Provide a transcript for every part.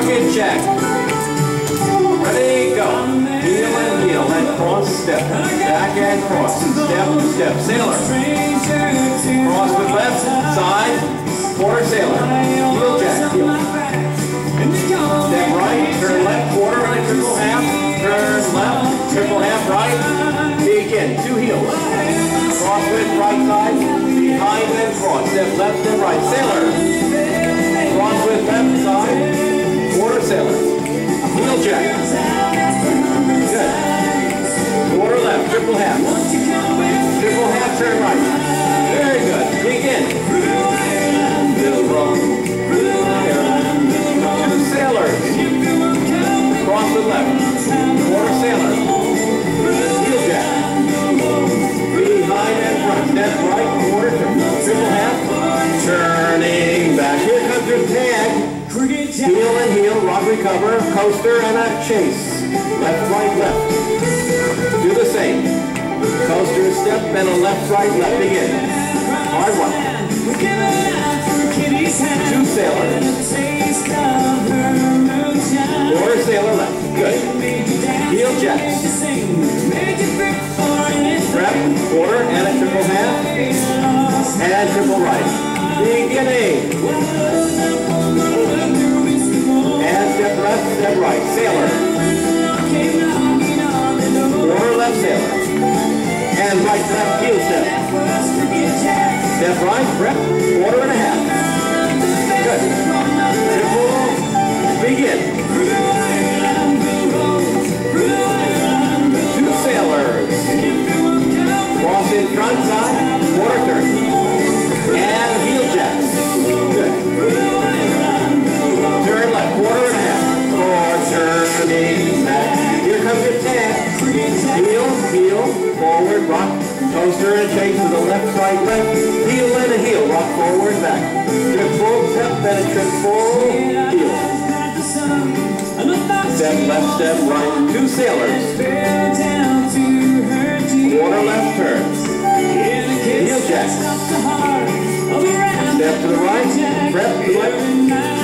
Crooked Jack. Ready, go. Heel and heel and cross step. Back and cross. Step, step. Sailor. Cross with left, side, quarter sailor. Heel jack, heel. Step right, turn left, quarter, and triple half. Turn left, triple half right. Begin, two heels. Cross with right side, behind and cross. Step left and right. Sailor. Cross with left side, quarter sailor. Heel jack. Good. Heel and heel, rock recover, coaster, and a chase. Left, right, left. Do the same. Coaster, step, and a left, right, left. Begin. Hard one. Two sailors. Quarter sailor left. Good. Heel jacks. Prep, quarter, and a triple half. And a triple right. Beginning. Step right. Sailor. Quarter left sailor. And right left heel step. Step right, prep, quarter and a half. Back. Triple, step, and a triple, heel. Step left, step right, two sailors. Quarter left turn. Heel jack. Step to the right, prep to left.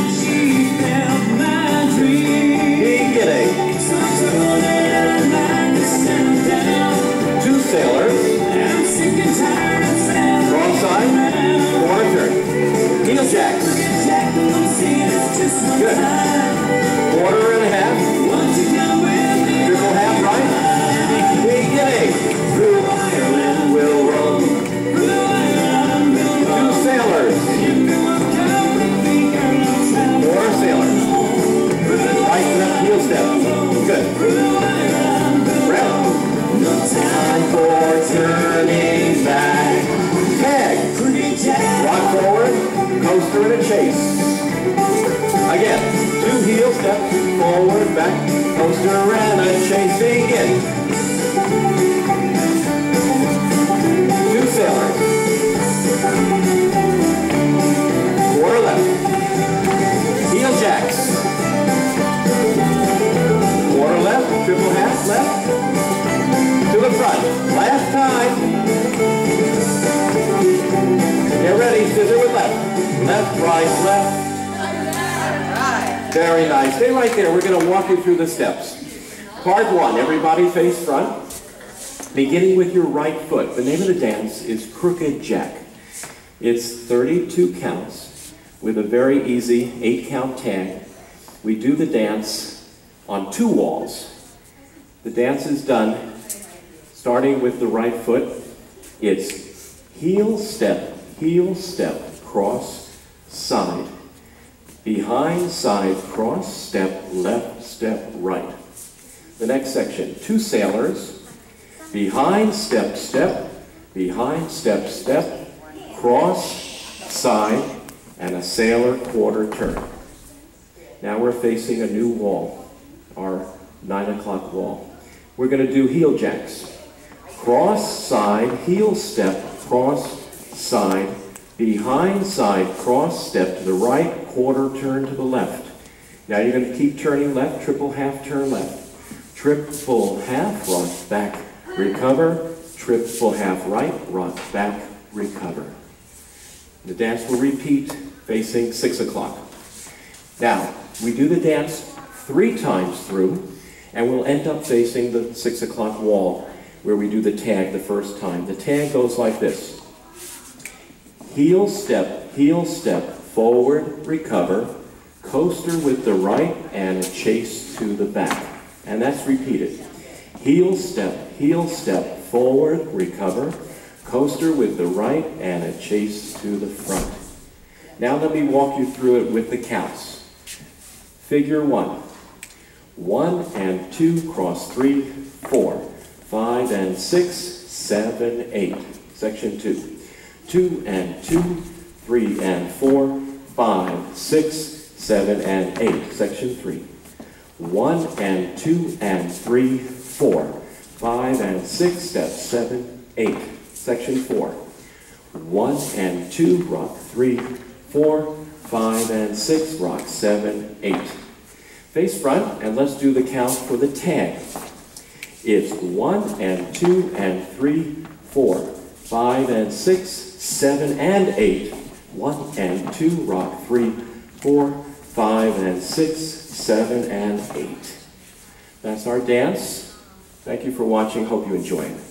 Coaster and a chase. Again. Two heel steps. Forward, back. Coaster and a chase. Begin. Two sailors. Quarter left. Heel jacks. Quarter left, triple half left. To the front. Last time. Get ready, scissor with left. Left, right, left. Very nice. Stay right there. We're going to walk you through the steps. Part one, everybody face front. Beginning with your right foot. The name of the dance is Crooked Jack. It's 32 counts with a very easy eight count tag. We do the dance on two walls. The dance is done starting with the right foot. It's heel step, heel step, cross, side. Behind, side, cross, step, left, step, right. The next section, two sailors. Behind, step, step, behind, step, step, cross, side, and a sailor quarter turn. Now we're facing a new wall, our nine o'clock wall. We're going to do heel jacks. Cross, side, heel step, cross, side, behind, side, cross, step to the right, quarter turn to the left. Now you're going to keep turning left, triple half turn left. Triple half, rock back, recover, triple half right, rock back, recover. The dance will repeat facing six o'clock. Now, We do the dance three times through, and we'll end up facing the six o'clock wall where we do the tag the first time. The tag goes like this. Heel step, heel step, forward, recover, coaster with the right, and chase to the back. And that's repeated. Heel step, heel step, forward, recover, coaster with the right, and a chase to the front. Now let me walk you through it with the counts. Figure one. One and two, cross three, four, five and six, seven, eight. Section two. Two and two, three and four, five, six, seven and eight. Section three. One and two and three, four, five and six, step seven, eight. Section four. One and two, rock three, four, five and six, rock seven, eight. Face front, and let's do the count for the tag. It's one and two and three, four, five and six, seven and eight. One and two, rock three, four, five and six, seven and eight. That's our dance. Thank you for watching. Hope you enjoy it.